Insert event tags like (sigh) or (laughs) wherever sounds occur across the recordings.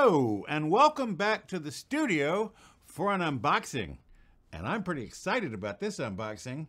And welcome back to the studio for an unboxing. And I'm pretty excited about this unboxing.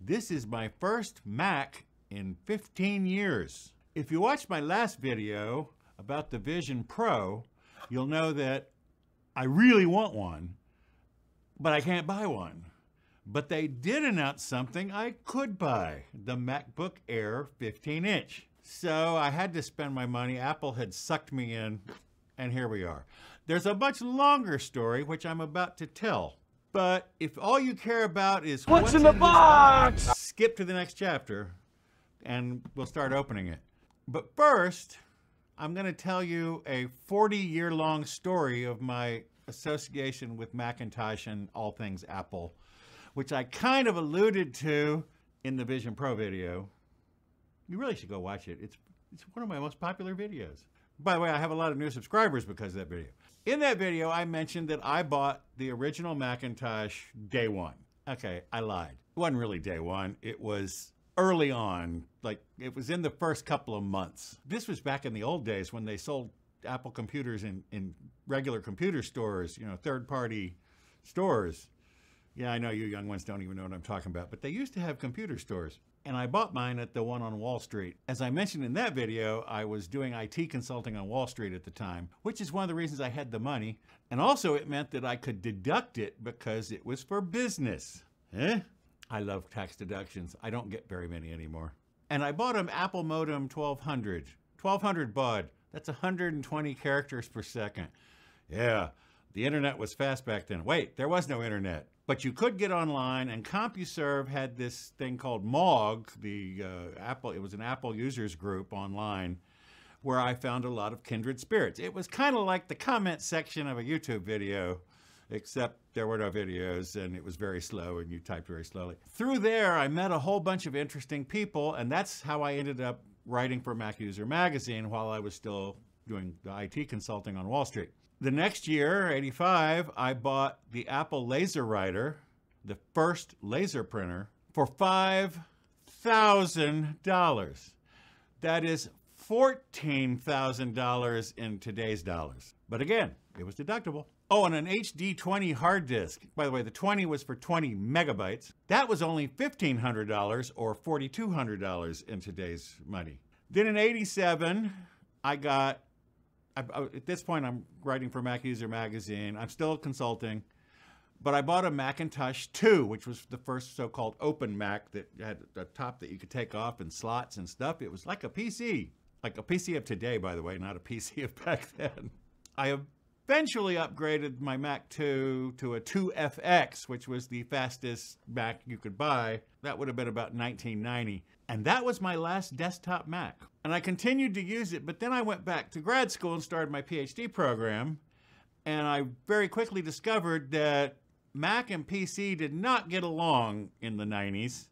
This is my first Mac in 15 years. If you watched my last video about the Vision Pro, you'll know that I really want one, but I can't buy one. But they did announce something I could buy, the MacBook Air 15 inch. So I had to spend my money. Apple had sucked me in and here we are. There's a much longer story, which I'm about to tell. But if all you care about is what's, what's in, the box? box, skip to the next chapter and we'll start opening it. But first, I'm going to tell you a 40 year long story of my association with Macintosh and all things Apple, which I kind of alluded to in the Vision Pro video. You really should go watch it. It's, it's one of my most popular videos. By the way, I have a lot of new subscribers because of that video. In that video, I mentioned that I bought the original Macintosh day one. Okay, I lied. It wasn't really day one. It was early on, like it was in the first couple of months. This was back in the old days when they sold Apple computers in, in regular computer stores, you know, third party stores. Yeah, I know you young ones don't even know what I'm talking about, but they used to have computer stores and I bought mine at the one on Wall Street. As I mentioned in that video, I was doing IT consulting on Wall Street at the time, which is one of the reasons I had the money. And also it meant that I could deduct it because it was for business. Eh? I love tax deductions. I don't get very many anymore. And I bought an Apple Modem 1200. 1200 baud. That's 120 characters per second. Yeah, the internet was fast back then. Wait, there was no internet. But you could get online, and CompuServe had this thing called MAUG, the uh, Apple, it was an Apple users group online, where I found a lot of kindred spirits. It was kind of like the comment section of a YouTube video, except there were no videos and it was very slow and you typed very slowly. Through there, I met a whole bunch of interesting people, and that's how I ended up writing for MacUser Magazine while I was still doing the IT consulting on Wall Street. The next year, 85, I bought the Apple LaserWriter, the first laser printer, for $5,000. That is $14,000 in today's dollars. But again, it was deductible. Oh, and an HD 20 hard disk. By the way, the 20 was for 20 megabytes. That was only $1,500 or $4,200 in today's money. Then in 87, I got I, at this point, I'm writing for MacUser Magazine. I'm still consulting, but I bought a Macintosh 2, which was the first so-called open Mac that had a top that you could take off and slots and stuff. It was like a PC, like a PC of today, by the way, not a PC of back (laughs) then. I eventually upgraded my Mac 2 to a 2FX, which was the fastest Mac you could buy. That would have been about 1990. And that was my last desktop Mac. And I continued to use it, but then I went back to grad school and started my PhD program. And I very quickly discovered that Mac and PC did not get along in the 90s.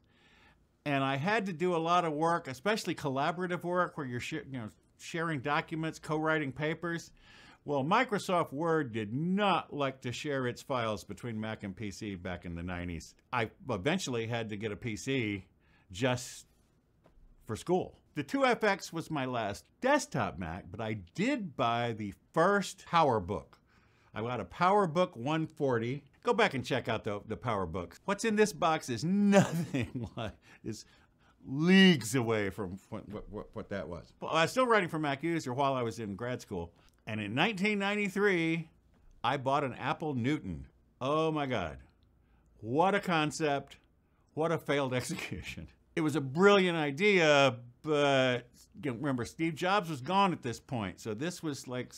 And I had to do a lot of work, especially collaborative work where you're you know, sharing documents, co-writing papers. Well, Microsoft Word did not like to share its files between Mac and PC back in the 90s. I eventually had to get a PC just for school. The 2FX was my last desktop Mac, but I did buy the first PowerBook. I got a PowerBook 140. Go back and check out the, the PowerBooks. What's in this box is (laughs) nothing like, is leagues away from what, what, what that was. Well, I was still writing for MacUser while I was in grad school. And in 1993, I bought an Apple Newton. Oh my God. What a concept. What a failed (laughs) execution it was a brilliant idea, but remember, Steve Jobs was gone at this point. So this was like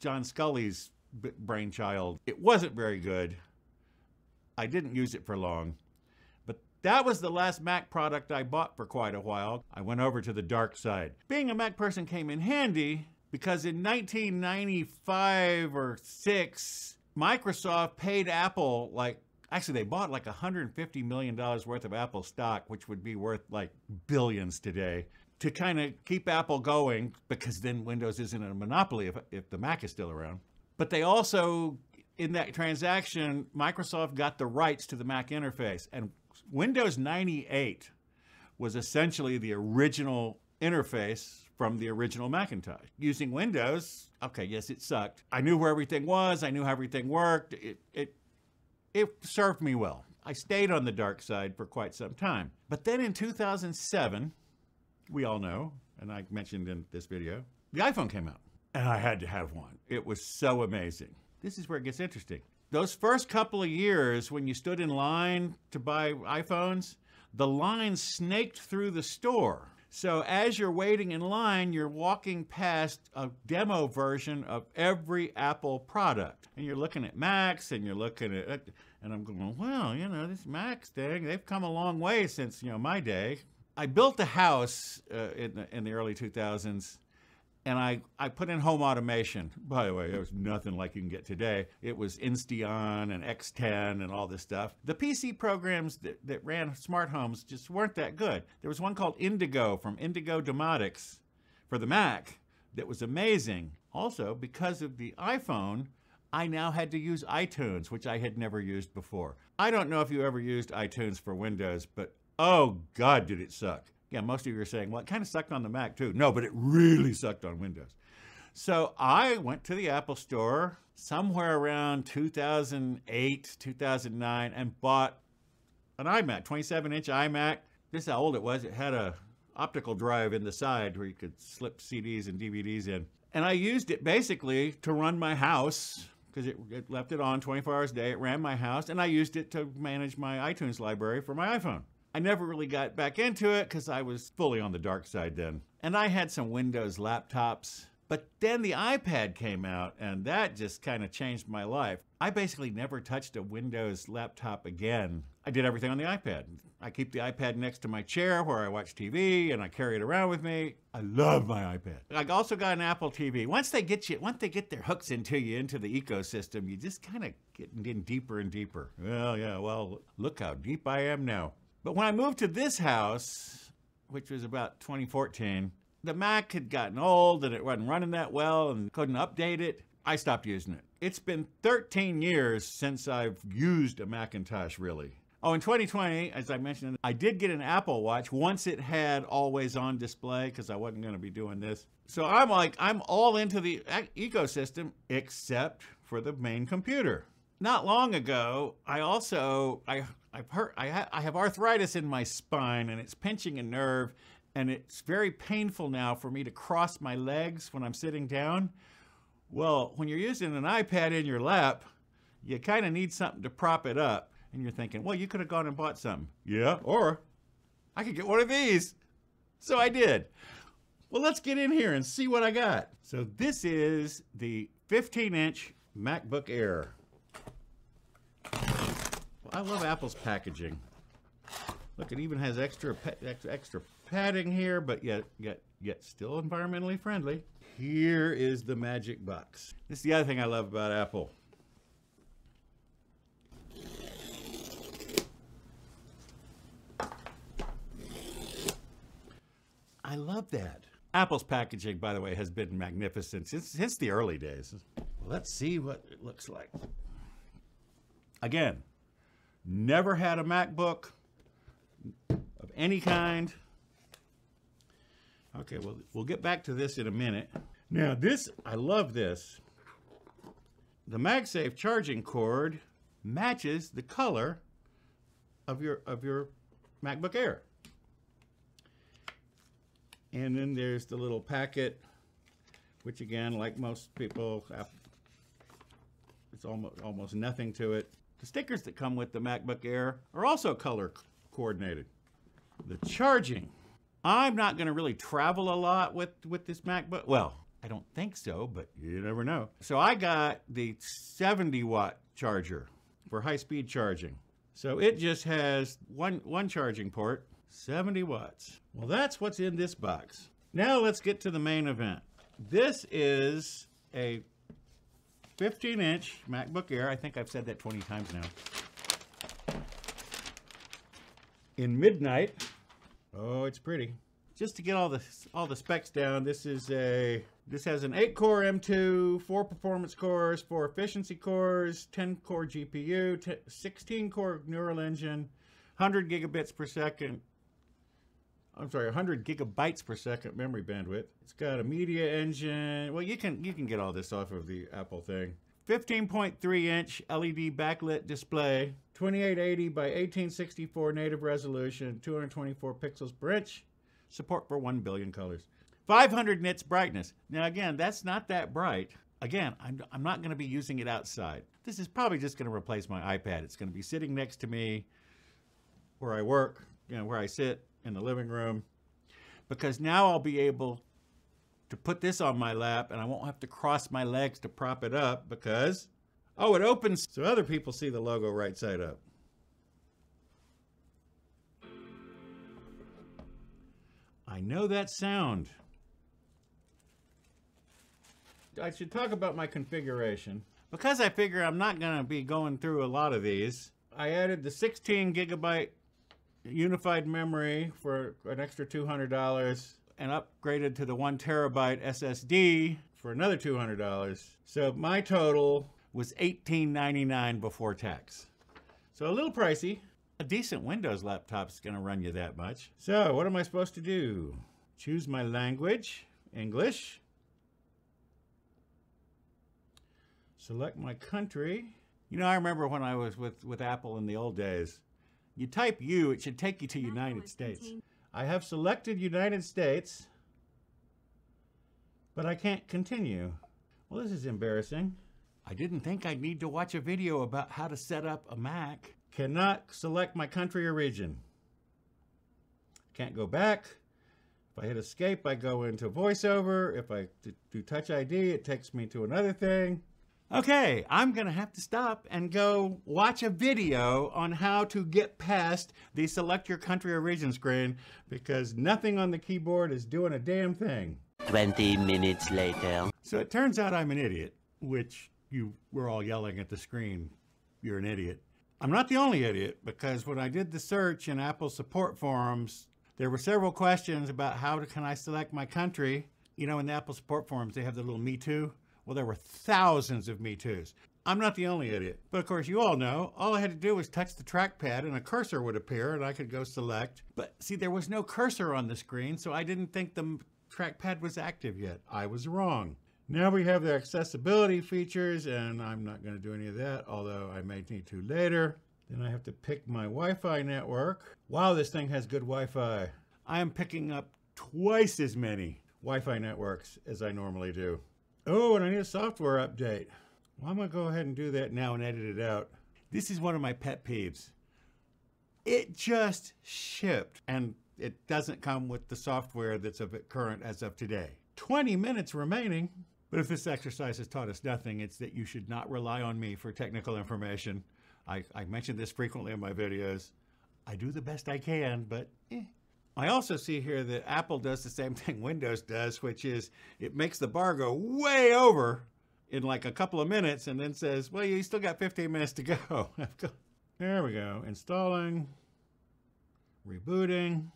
John Sculley's brainchild. It wasn't very good. I didn't use it for long. But that was the last Mac product I bought for quite a while. I went over to the dark side. Being a Mac person came in handy because in 1995 or 6, Microsoft paid Apple like Actually, they bought like $150 million worth of Apple stock, which would be worth like billions today, to kind of keep Apple going because then Windows isn't a monopoly if, if the Mac is still around. But they also, in that transaction, Microsoft got the rights to the Mac interface. And Windows 98 was essentially the original interface from the original Macintosh. Using Windows, okay, yes, it sucked. I knew where everything was, I knew how everything worked. It, it, it served me well. I stayed on the dark side for quite some time. But then in 2007, we all know, and I mentioned in this video, the iPhone came out. And I had to have one. It was so amazing. This is where it gets interesting. Those first couple of years when you stood in line to buy iPhones, the line snaked through the store. So as you're waiting in line, you're walking past a demo version of every Apple product. And you're looking at Macs and you're looking at, and I'm going, well, you know, this Macs thing, they've come a long way since, you know, my day. I built a house uh, in, the, in the early 2000s and I, I put in home automation. By the way, there was nothing like you can get today. It was Insteon and X10 and all this stuff. The PC programs that, that ran smart homes just weren't that good. There was one called Indigo from Indigo Domotics for the Mac that was amazing. Also, because of the iPhone, I now had to use iTunes, which I had never used before. I don't know if you ever used iTunes for Windows, but oh God, did it suck. Yeah, most of you are saying, well, it kind of sucked on the Mac too. No, but it really sucked on Windows. So I went to the Apple store somewhere around 2008, 2009, and bought an iMac, 27 inch iMac. This is how old it was. It had a optical drive in the side where you could slip CDs and DVDs in. And I used it basically to run my house because it, it, left it on 24 hours a day. It ran my house, and I used it to manage my iTunes library for my iPhone. I never really got back into it because I was fully on the dark side then. And I had some Windows laptops. But then the iPad came out, and that just kind of changed my life. I basically never touched a Windows laptop again. I did everything on the iPad. I keep the iPad next to my chair where I watch TV, and I carry it around with me. I love my iPad. I also got an Apple TV. Once they get you, once they get their hooks into you into the ecosystem, you just kind of get in deeper and deeper. Well, yeah. Well, look how deep I am now. But when I moved to this house, which was about 2014, the Mac had gotten old and it wasn't running that well and couldn't update it. I stopped using it. It's been 13 years since I've used a Macintosh, really. Oh, in 2020, as I mentioned, I did get an Apple Watch once it had always on display because I wasn't going to be doing this. So I'm like, I'm all into the ecosystem except for the main computer. Not long ago, I also, I I've I, ha I have arthritis in my spine and it's pinching a nerve and it's very painful now for me to cross my legs when I'm sitting down. Well, when you're using an iPad in your lap, you kind of need something to prop it up. And you're thinking, well, you could have gone and bought something. Yeah, or I could get one of these. So I did. Well, let's get in here and see what I got. So this is the 15 inch MacBook Air. Well, I love Apple's packaging. Look, it even has extra extra padding here, but yet yet yet still environmentally friendly. Here is the magic box. This is the other thing I love about Apple. I love that. Apple's packaging, by the way, has been magnificent since, since the early days. Let's see what it looks like. Again, Never had a MacBook of any kind. Okay, well, we'll get back to this in a minute. Now, this, I love this. The MagSafe charging cord matches the color of your, of your MacBook Air. And then there's the little packet, which again, like most people, it's almost, almost nothing to it. The stickers that come with the MacBook Air are also color coordinated. The charging. I'm not going to really travel a lot with, with this MacBook. Well, I don't think so, but you never know. So I got the 70 watt charger for high speed charging. So it just has one, one charging port, 70 watts. Well, that's what's in this box. Now let's get to the main event. This is a 15 inch MacBook Air. I think I've said that 20 times now. In midnight. Oh, it's pretty. Just to get all the all the specs down, this is a this has an 8 core M2, 4 performance cores, 4 efficiency cores, 10 core GPU, 16 core neural engine, 100 gigabits per second I'm sorry, 100 gigabytes per second memory bandwidth. It's got a media engine. Well, you can you can get all this off of the Apple thing. 15.3 inch LED backlit display, 2880 by 1864 native resolution, 224 pixels per inch, support for 1 billion colors. 500 nits brightness. Now, again, that's not that bright. Again, I'm, I'm not going to be using it outside. This is probably just going to replace my iPad. It's going to be sitting next to me where I work, you know, where I sit in the living room, because now I'll be able to put this on my lap and I won't have to cross my legs to prop it up because, oh, it opens so other people see the logo right side up. I know that sound. I should talk about my configuration. Because I figure I'm not going to be going through a lot of these, I added the 16 gigabyte unified memory for an extra $200 and upgraded to the one terabyte SSD for another $200. So my total was $18.99 before tax. So a little pricey. A decent Windows laptop is going to run you that much. So what am I supposed to do? Choose my language, English. Select my country. You know, I remember when I was with, with Apple in the old days, you type U, it should take you to United States. I have selected United States, but I can't continue. Well, this is embarrassing. I didn't think I'd need to watch a video about how to set up a Mac. Cannot select my country or region. Can't go back. If I hit escape, I go into voiceover. If I do touch ID, it takes me to another thing. Okay, I'm going to have to stop and go watch a video on how to get past the select your country or region screen because nothing on the keyboard is doing a damn thing. 20 minutes later. So it turns out I'm an idiot, which you were all yelling at the screen. You're an idiot. I'm not the only idiot because when I did the search in Apple support forums, there were several questions about how to, can I select my country. You know, in the Apple support forums, they have the little Me Too. Well, there were thousands of Me Too's. I'm not the only idiot. But of course, you all know, all I had to do was touch the trackpad and a cursor would appear and I could go select. But see, there was no cursor on the screen, so I didn't think the trackpad was active yet. I was wrong. Now we have the accessibility features, and I'm not going to do any of that, although I may need to later. Then I have to pick my Wi-Fi network. Wow, this thing has good Wi-Fi. I am picking up twice as many Wi-Fi networks as I normally do. Oh, and I need a software update. Well, I'm to go ahead and do that now and edit it out. This is one of my pet peeves. It just shipped, and it doesn't come with the software that's of it current as of today. 20 minutes remaining. But if this exercise has taught us nothing, it's that you should not rely on me for technical information. I, I mention this frequently in my videos. I do the best I can, but eh, I also see here that Apple does the same (laughs) thing Windows does, which is it makes the bar go way over in like a couple of minutes and then says, well, you still got 15 minutes to go. (laughs) there we go. Installing, rebooting.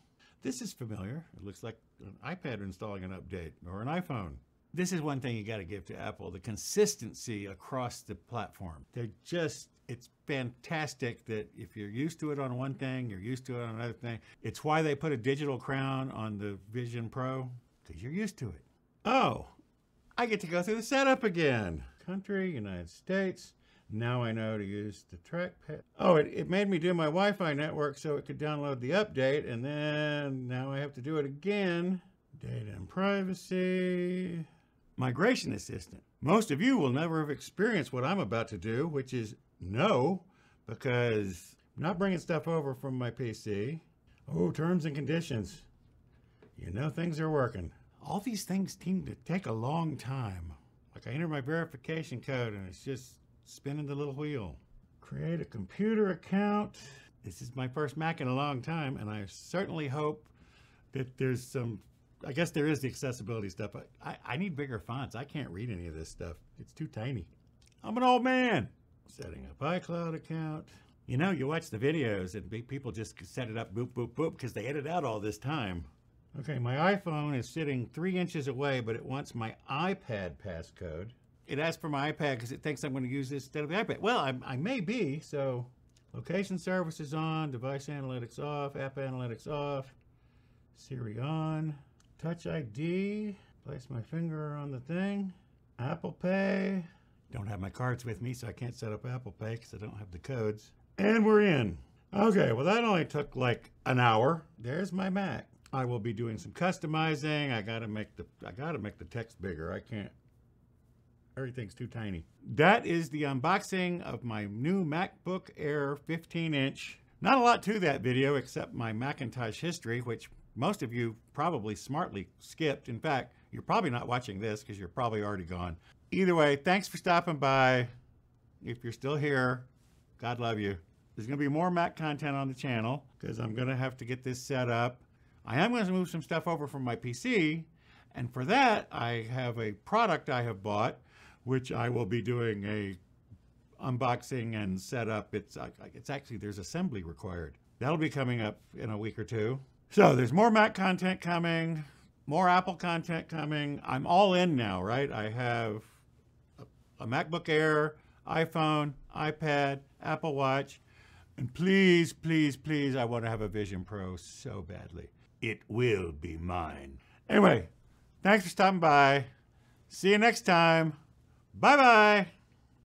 This is familiar. It looks like an iPad installing an update or an iPhone. This is one thing you got to give to Apple, the consistency across the platform. They're just it's fantastic that if you're used to it on one thing, you're used to it on another thing. It's why they put a digital crown on the Vision Pro, because you're used to it. Oh, I get to go through the setup again. Country, United States. Now I know to use the trackpad. Oh, it, it made me do my Wi-Fi network so it could download the update, and then now I have to do it again. Data and privacy. Migration Assistant. Most of you will never have experienced what I'm about to do, which is no, because I'm not bringing stuff over from my PC. Oh, terms and conditions. You know things are working. All these things seem to take a long time. Like I enter my verification code and it's just spinning the little wheel. Create a computer account. This is my first Mac in a long time, and I certainly hope that there's some, I guess there is the accessibility stuff. I, I need bigger fonts. I can't read any of this stuff. It's too tiny. I'm an old man. Setting up iCloud account. You know, you watch the videos and people just set it up boop, boop, boop because they edit out all this time. Okay, my iPhone is sitting three inches away, but it wants my iPad passcode. It asks for my iPad because it thinks I'm going to use this instead of the iPad. Well, I, I may be, so location services on, device analytics off, app analytics off, Siri on. Touch ID. Place my finger on the thing. Apple Pay. Don't have my cards with me, so I can't set up Apple Pay because I don't have the codes. And we're in. Okay, well, that only took like an hour. There's my Mac. I will be doing some customizing. I gotta make the I gotta make the text bigger. I can't. Everything's too tiny. That is the unboxing of my new MacBook Air 15 inch. Not a lot to that video except my Macintosh history, which most of you probably smartly skipped. In fact, you're probably not watching this because you're probably already gone. Either way, thanks for stopping by. If you're still here, God love you. There's going to be more Mac content on the channel because I'm going to have to get this set up. I am going to move some stuff over from my PC. And for that, I have a product I have bought, which I will be doing a unboxing and setup. It's, it's actually, there's assembly required. That'll be coming up in a week or two. So there's more Mac content coming, more Apple content coming. I'm all in now, right? I have a, MacBook Air, iPhone, iPad, Apple Watch, and please, please, please, I want to have a Vision Pro so badly. It will be mine. Anyway, thanks for stopping by. See you next time. Bye bye.